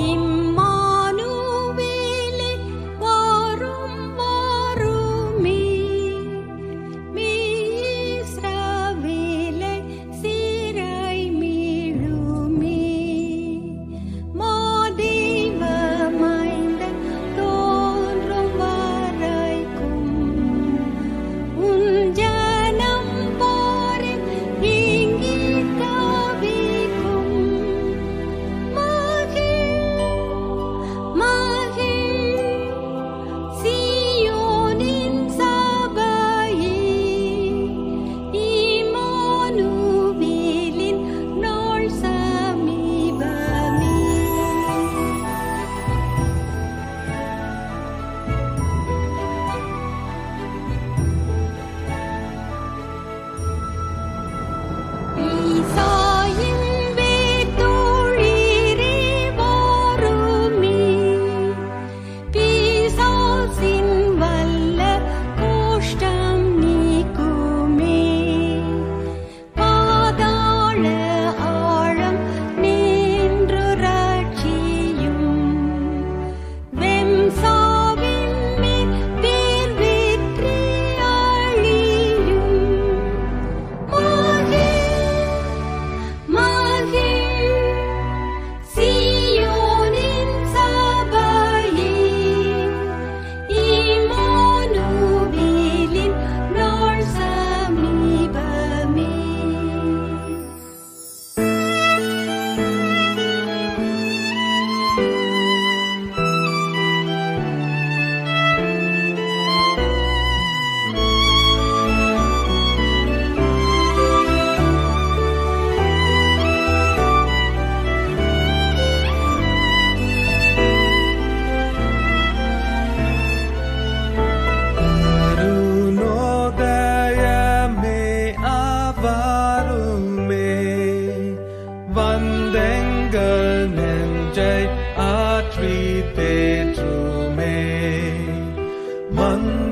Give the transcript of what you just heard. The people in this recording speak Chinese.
im 问。